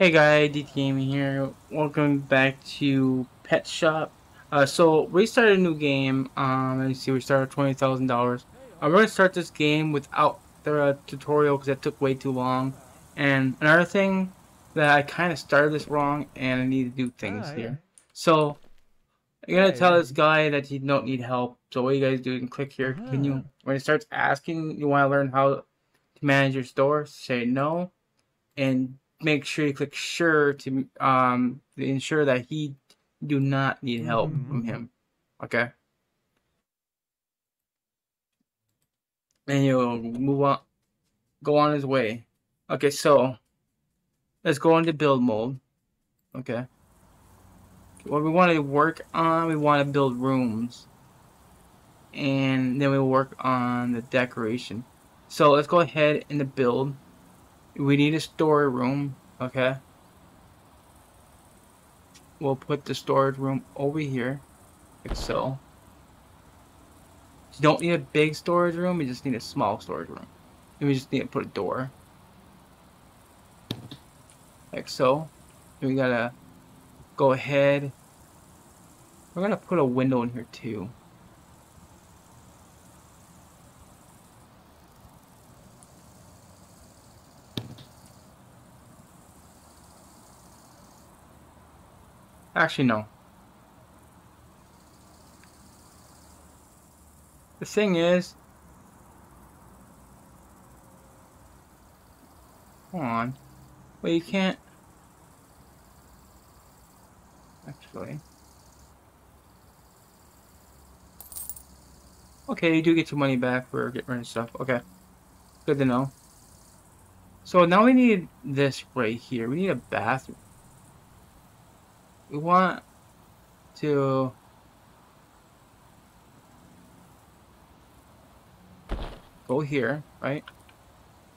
Hey guys, DT Gaming here. Welcome back to Pet Shop. Uh, so we started a new game. Um, let me see, we started twenty thousand dollars. I'm gonna start this game without the uh, tutorial because that took way too long. And another thing that I kind of started this wrong, and I need to do things Ah, here. So I'm gonna Yeah, tell yeah. this guy that you don't need help. So what you guys do, you can click here, continue. Ah. When it starts asking, you want to learn how to manage your store. Say no, and make sure you click sure to um to ensure that he do not need help from Mhm. him. Okay. And you'll move on, go on his way. Okay, so let's go into build mode. Okay. What we want to work on, we want to build rooms. And then we'll work on the decoration. So let's go ahead and the build. We need a storage room, okay? We'll put the storage room over here, like so. You don't need a big storage room, you just need a small storage room. And we just need to put a door. Like so. We gotta go ahead. We're gonna put a window in here too. Actually, no. The thing is, hold on. Well, you can't. Actually. Okay, you do get your money back for getting rid of stuff. Okay. Good to know. So now we need this right here. We need a bathroom. We want to go here, right?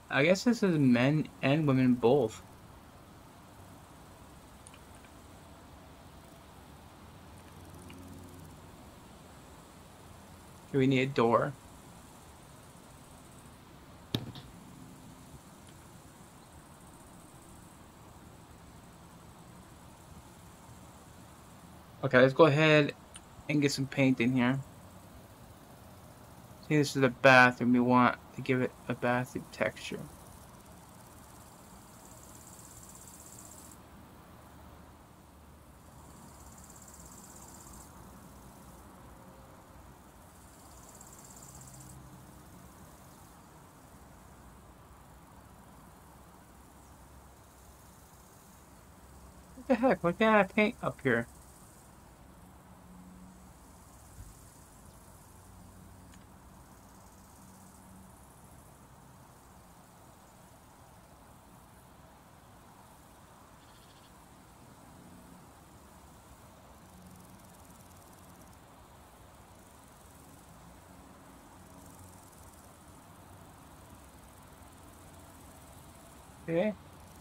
I guess this is men and women both. Okay, we need a door. Okay, let's go ahead and get some paint in here. See, this is the bathroom. We want to give it a bathroom texture. What the heck? What kind of paint up here?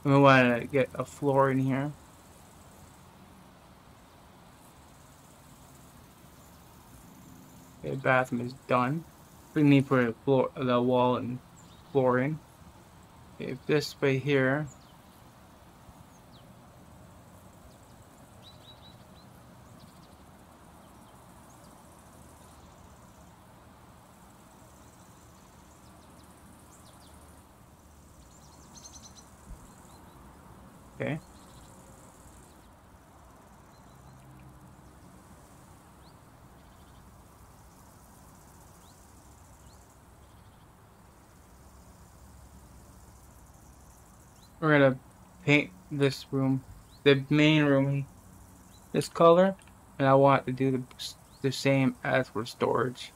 We want to get a floor in here. Okay, bathroom is done. We need put a floor, the wall and flooring. Okay, this way here. Okay. We're gonna paint this room, the main room, this color, and I want to do the, the same as for storage.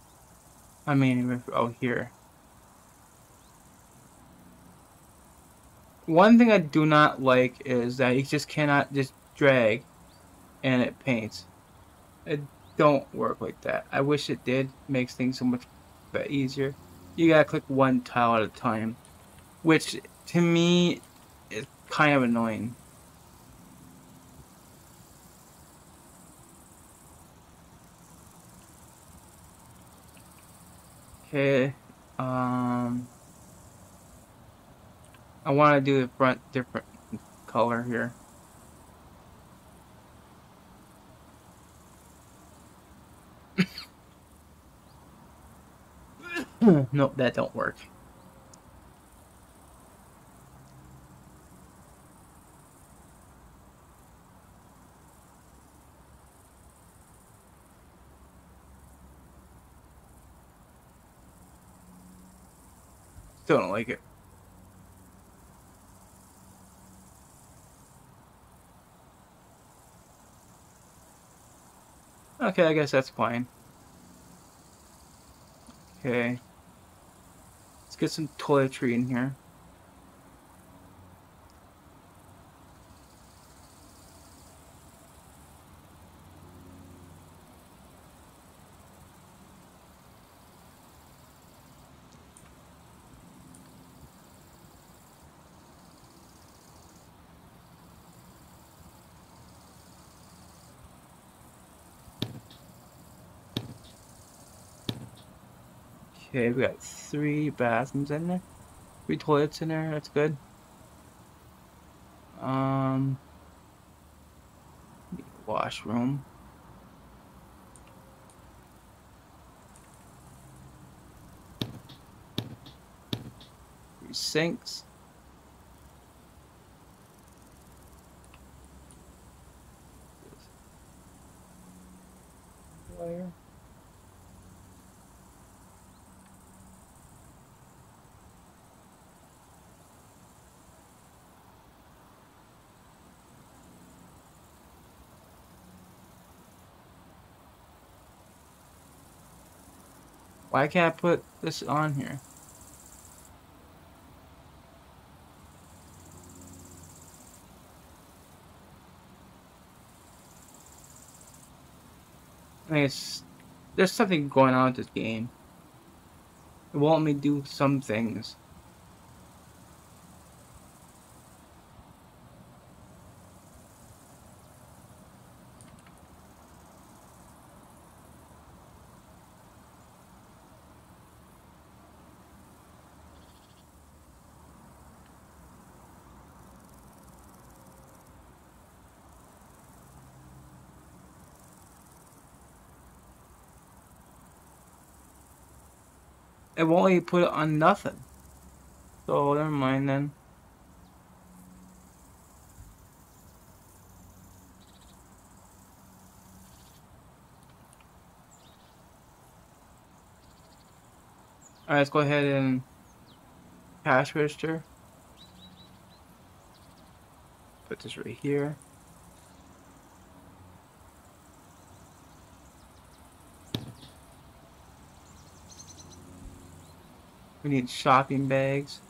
I mean, if- out oh, here. One thing I do not like is that you just cannot just drag and it paints. It don't work like that. I wish it did. Makes things so much easier. You gotta click one tile at a time, which to me is kind of annoying. Okay, um, I want to do the front different color here. nope, that don't work. Still don't like it. Okay, I guess that's fine. Okay. Let's get some toiletry in here. Okay, we got three bathrooms in there. Three toilets in there, that's good. Um washroom. Three sinks. Why can't I put this on here? I mean, it's, there's something going on with this game. It won't let me do some things. It won't let you put it on nothing. So never mind then. Alright, let's go ahead and cash register. Put this right here. We need shopping bags.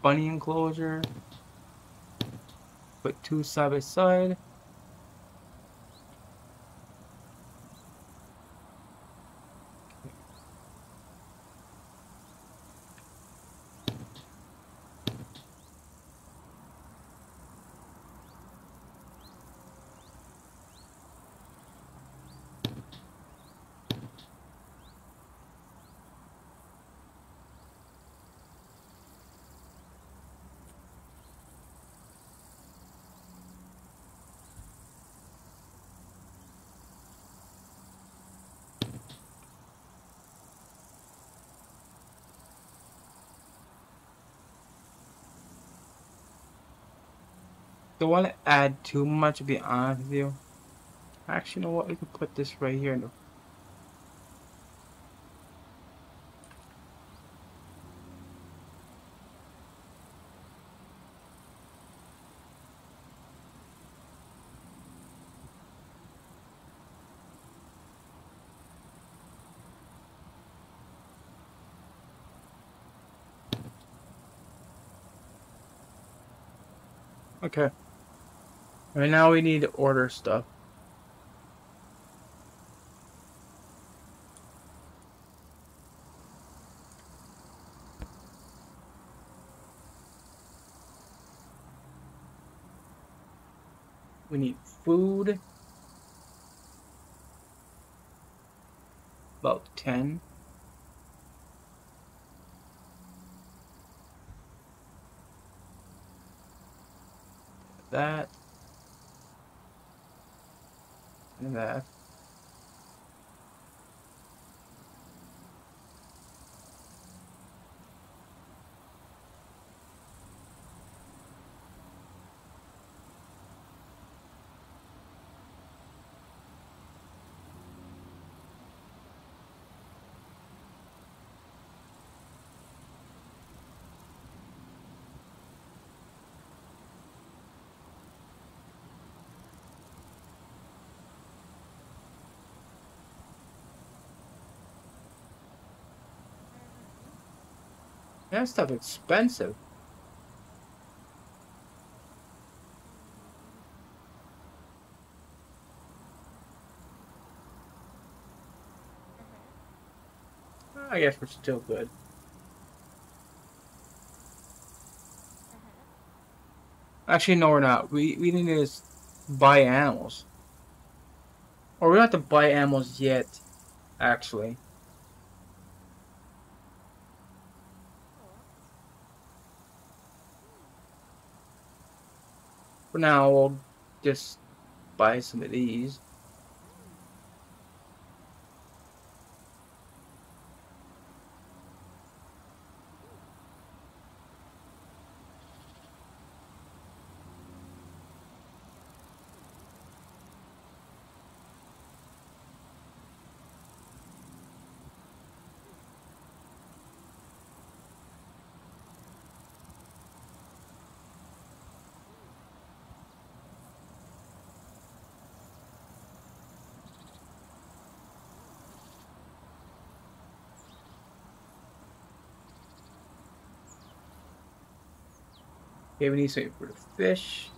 Bunny enclosure. Put two side by side. Don't want to add too much to be honest with you. Actually, you know what? We can put this right here in the Okay. Right now we need to order stuff. We need food. about 10. That. That. That stuff expensive. I guess we're still good. Actually, no, we're not. We we need to buy animals. Or we don't have to buy animals yet, actually. For now, I'll just buy some of these. Okay, we need something for the fish.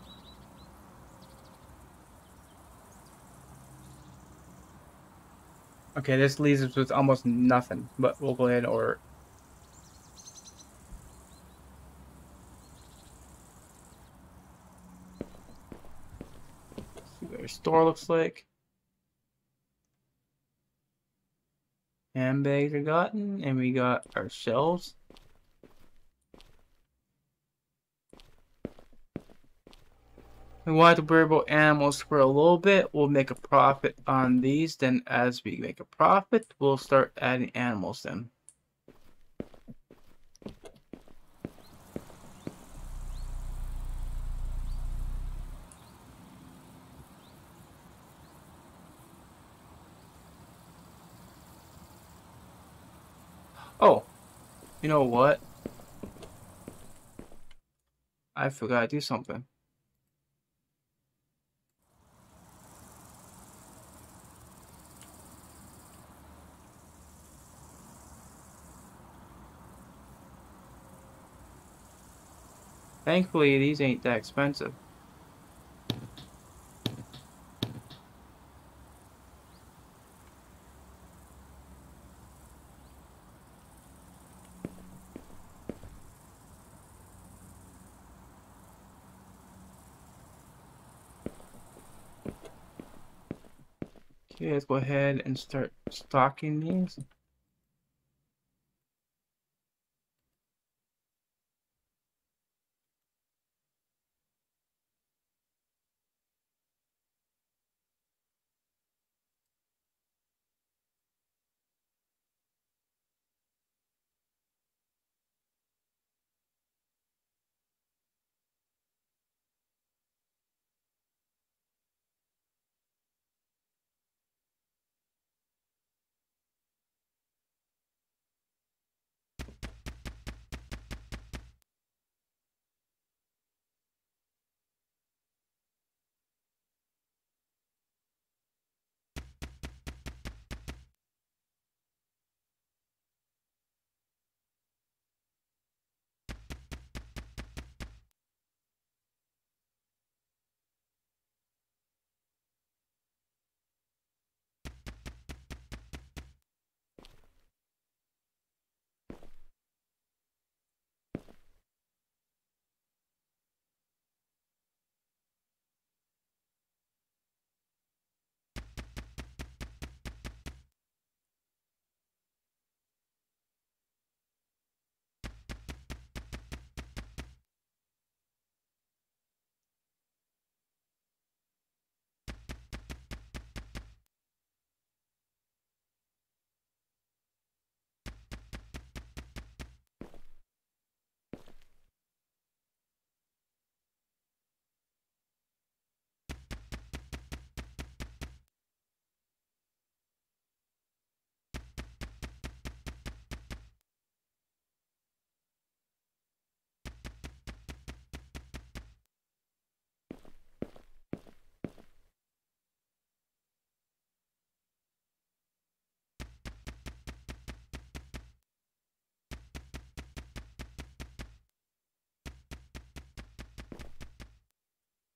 Okay, this leaves us with almost nothing, but we'll go ahead and order. See what our store looks like. Handbags are gotten, and we got our shelves. We want to about animals for a little bit. We'll make a profit on these. Then as we make a profit, we'll start adding animals then. Oh, you know what? I forgot to do something. Thankfully, these ain't that expensive. Okay, let's go ahead and start stocking these.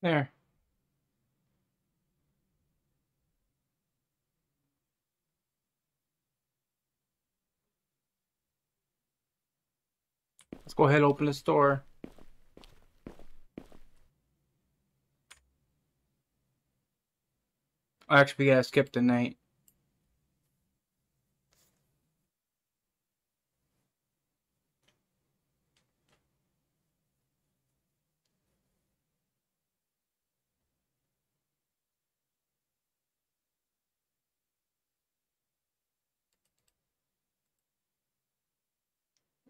There. Let's go ahead and open the store. Actually, gotta skip the night.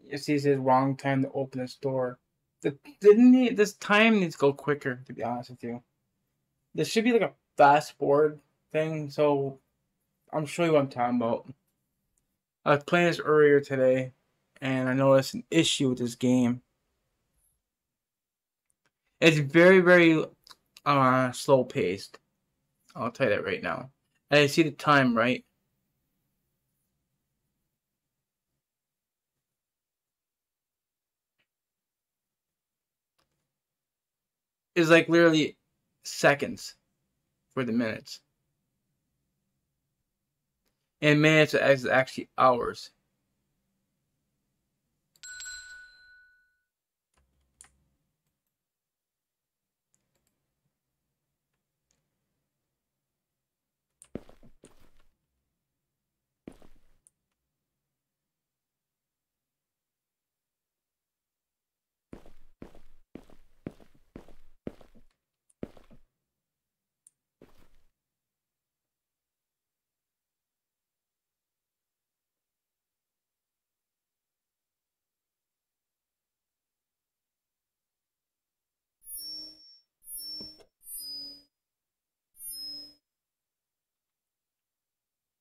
You see, says wrong time to open the door. The, didn't need, this time needs to go quicker, to be honest with you. This should be like a fast forward thing, so I'm sure you what I'm talking about. I was playing this earlier today, and I noticed an issue with this game. It's very, very uh, slow paced. I'll tell you that right now. And I see the time, right? Is like literally seconds for the minutes. And minutes is actually hours.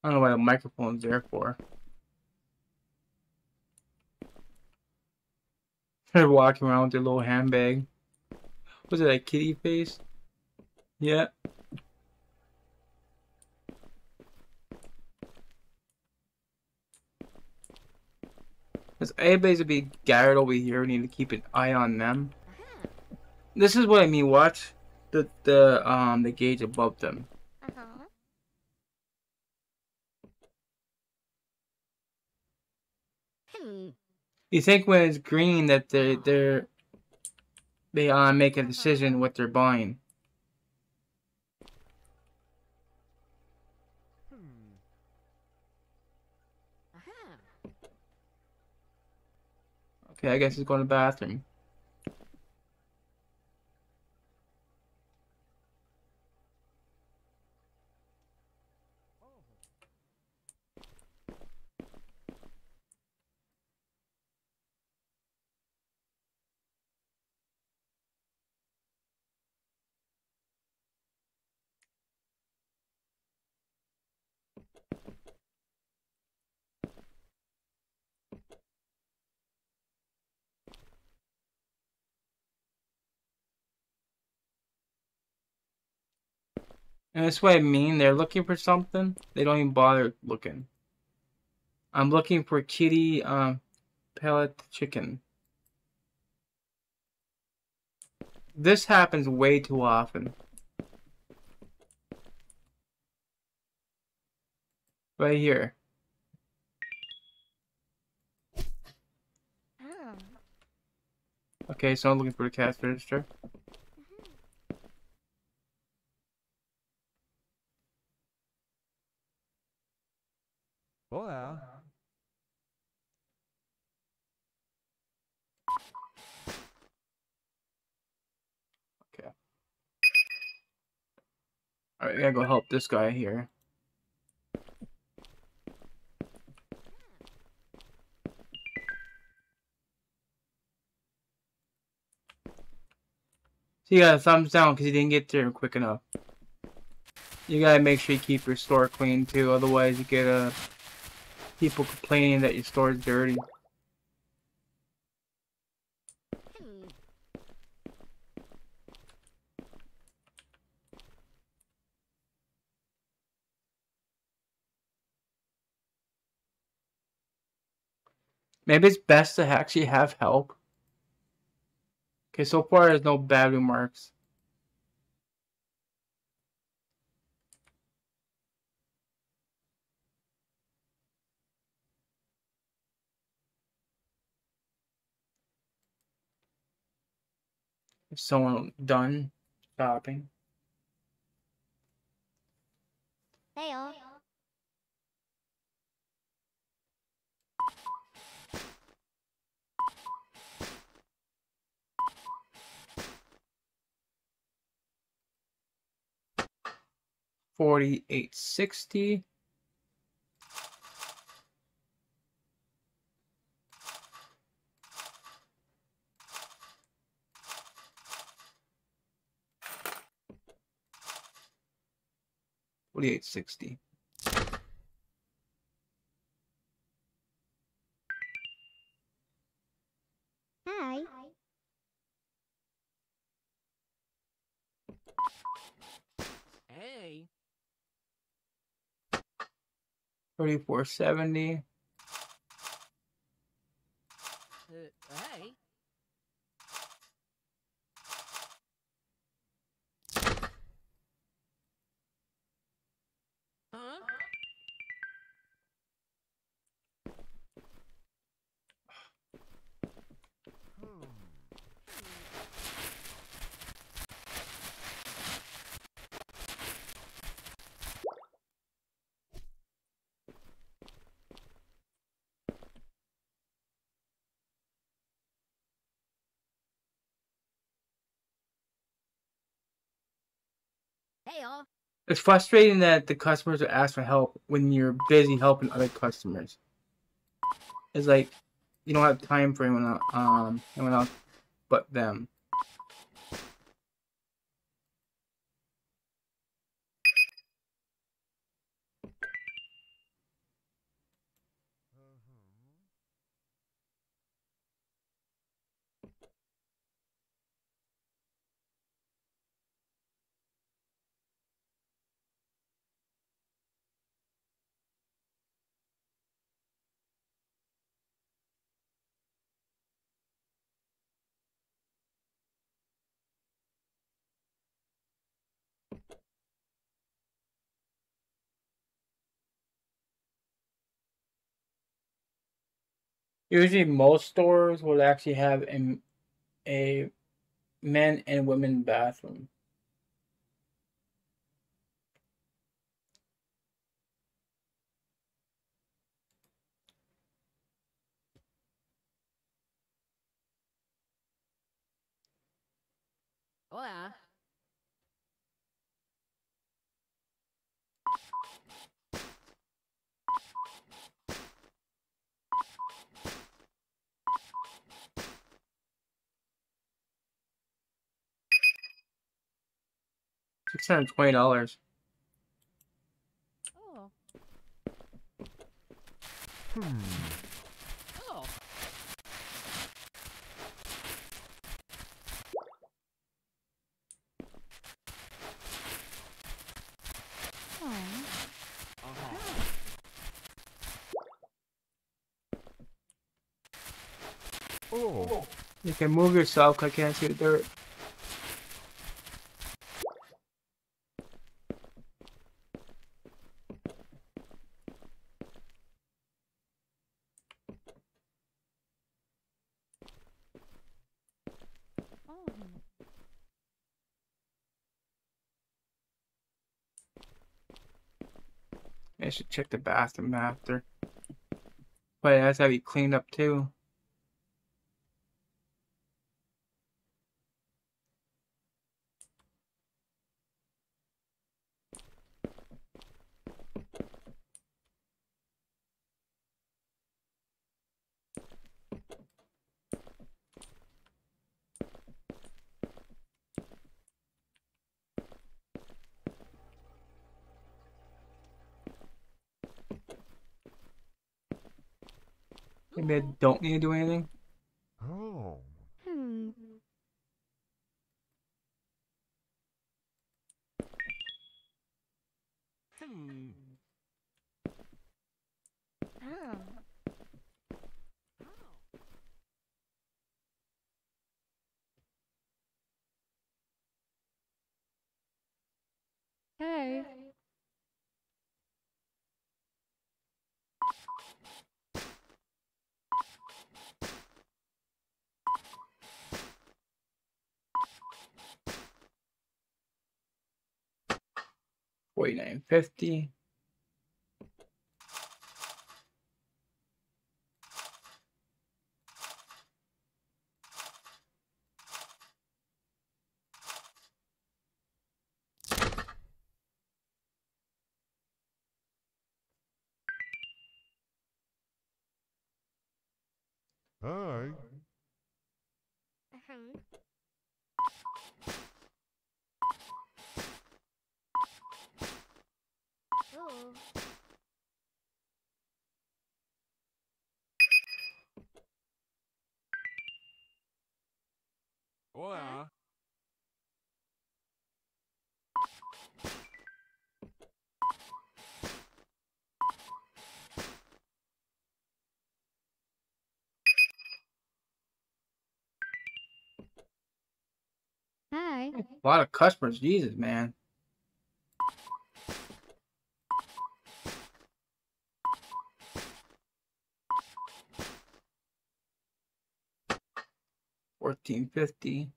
I don't know why the microphone's there for. They're walking around with their little handbag. Was it a kitty face? Yeah. Because everybody's to be gathered over here. We need to keep an eye on them. This is what I mean. Watch the the um the gauge above them. You think when it's green that they they're they uh make a decision what they're buying. Okay, I guess he's going to the bathroom. And that's what I mean. They're looking for something. They don't even bother looking. I'm looking for kitty um, pellet chicken. This happens way too often. Right here. Oh. Okay, so I'm looking for the cash register. Alright, we gotta go help this guy here. So you got a thumbs down because you didn't get there quick enough. You gotta make sure you keep your store clean too, otherwise you get a people complaining that your store is dirty. Maybe it's best to actually have help. Okay, so far there's no bad remarks. If someone done shopping. Hey, all. 4860. Forty-eight sixty. 3470. Heyo. It's frustrating that the customers are asked for help when you're busy helping other customers. It's like you don't have time for anyone um anyone else but them. Usually, most stores will actually have a, a men and women bathroom. Hola. Six hundred twenty dollars. Oh. Oh. Uh-huh. Oh. You can move yourself, I can't see the dirt. Oh. I should check the bathroom after. But it has to be cleaned up too. Maybe I don't need to do anything. 50. Hi. Uh-huh. Oh. Hola. Hi. A lot of customers. Jesus, man. 1550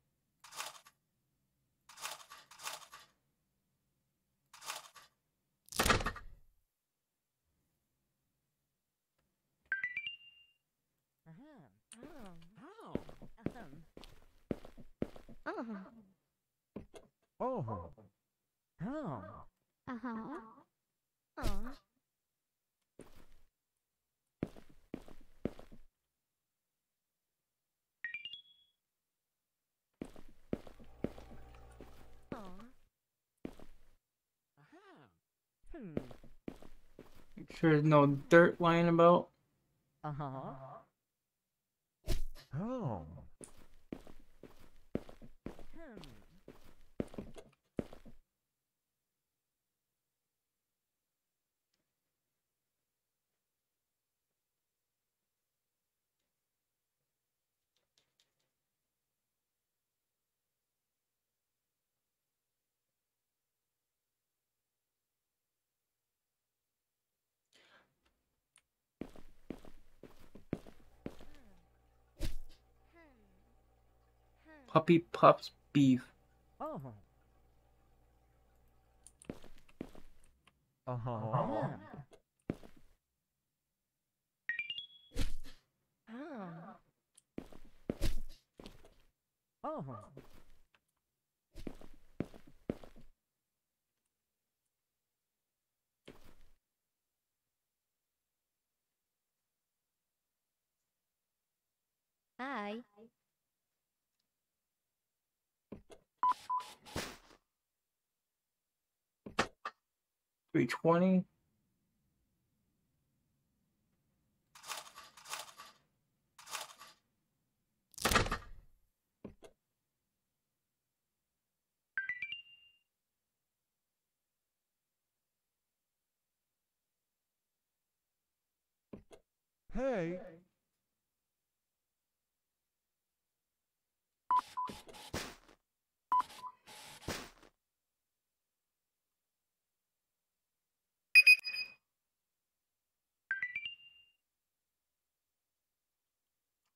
there's no dirt lying about. Uh-huh. Oh. Hmm. Puppy pups beef. Oh. Ahem. Oh. Oh. Hi. Three twenty. Hey.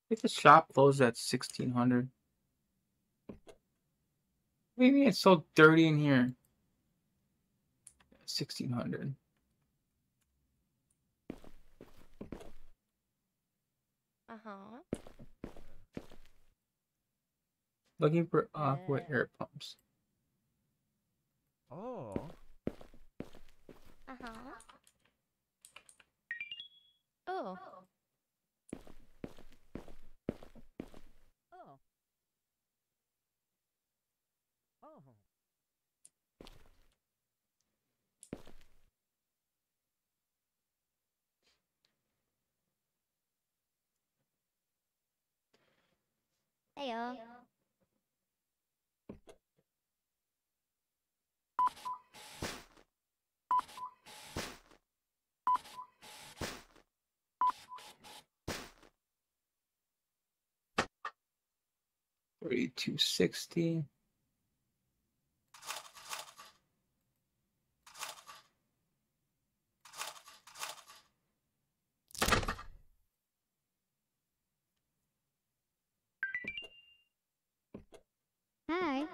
Think the shop closed at sixteen hundred. Maybe it's so dirty in here. Sixteen hundred. Uh-huh. Looking for aqua Yeah. air pumps. Oh. Uh-huh. Oh. Oh. Oh. Two sixty. Hi.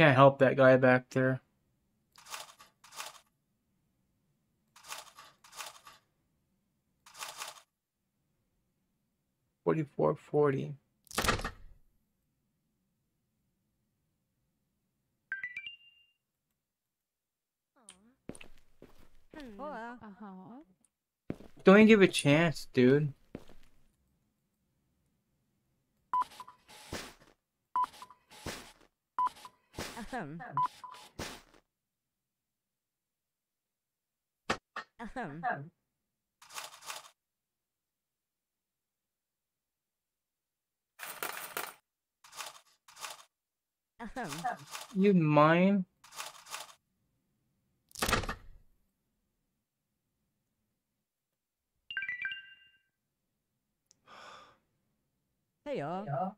Can't help that guy back there. Forty-four forty. Hmm. Uh-huh. Don't even give a chance, dude. Ahem. Ahem. Ahem. You mine? Hey y'all.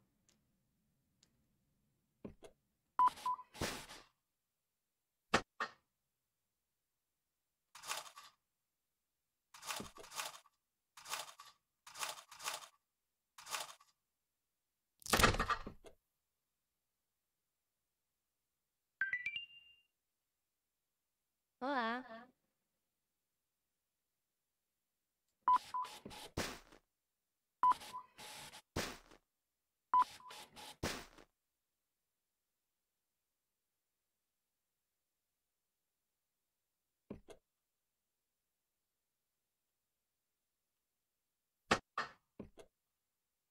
Hola.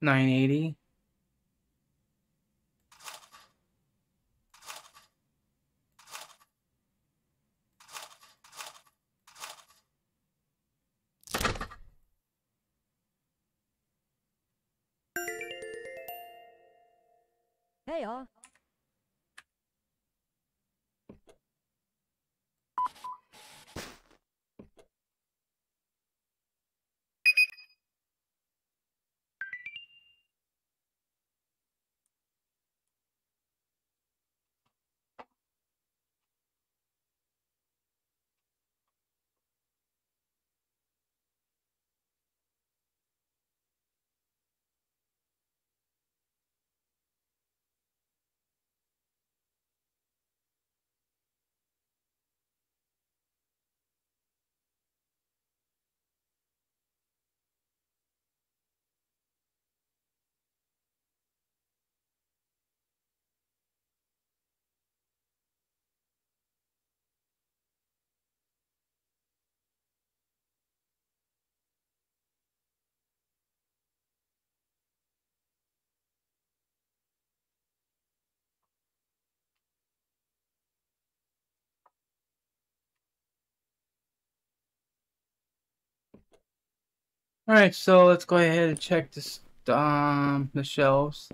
Nine eighty. All right, so let's go ahead and check this um the shelves.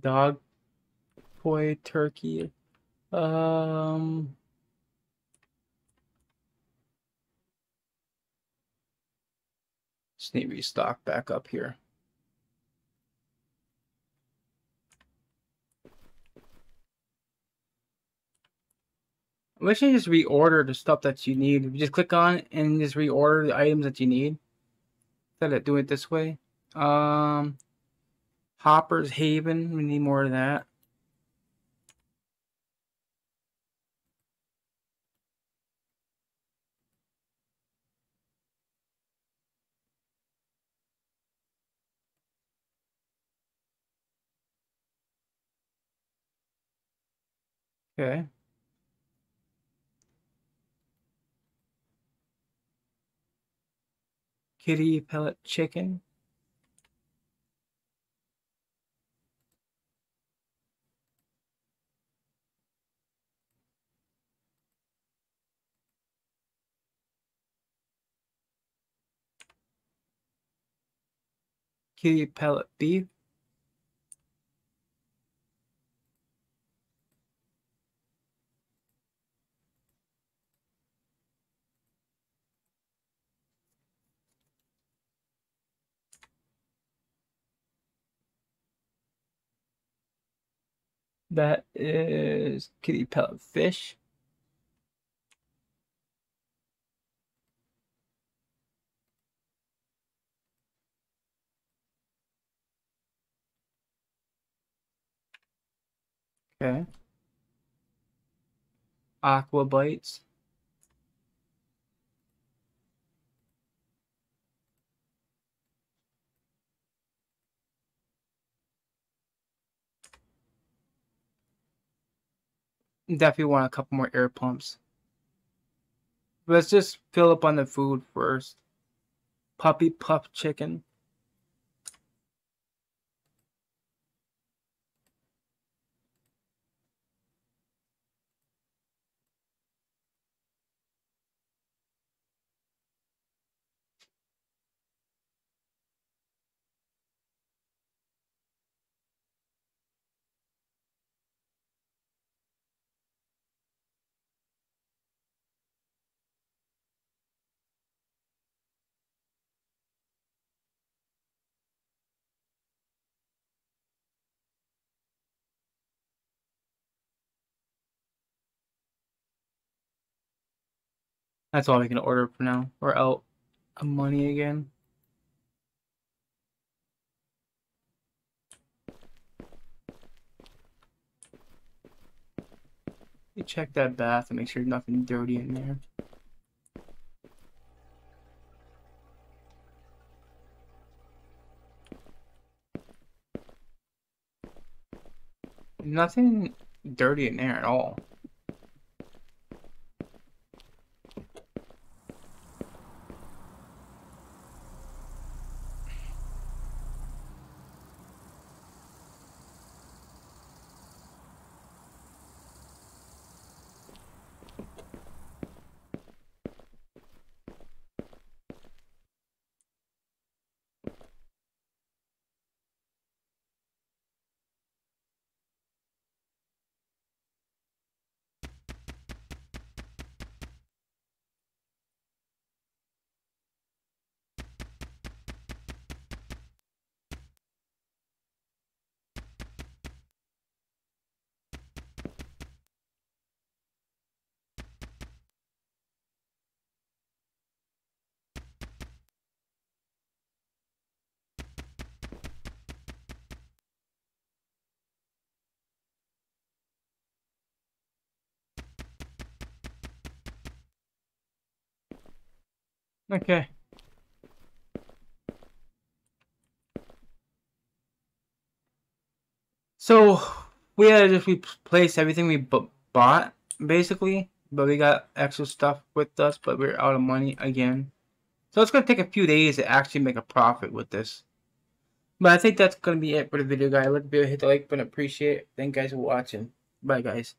Dog, toy, turkey. Um, just need restock back up here. I wish you just reorder the stuff that you need. You just click on and just reorder the items that you need. Instead of doing it this way. Um, Hopper's Haven. We need more of that. Okay. Kitty pellet chicken. Kitty pellet beef. That is kitty pellet fish. Okay. Aqua bites. Definitely want a couple more air pumps. Let's just fill up on the food first. Puppy puff chicken. That's all we can order for now. We're out of money again. You check that bath and make sure nothing dirty in there. Nothing dirty in there at all. Okay. So we had to just replace everything we bought basically, but we got extra stuff with us, but we're out of money again. So it's gonna take a few days to actually make a profit with this. But I think that's gonna be it for the video, guys. Let the video hit the like button, appreciate it. Thank you guys for watching. Bye, guys.